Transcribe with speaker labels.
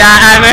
Speaker 1: ยาอายไหม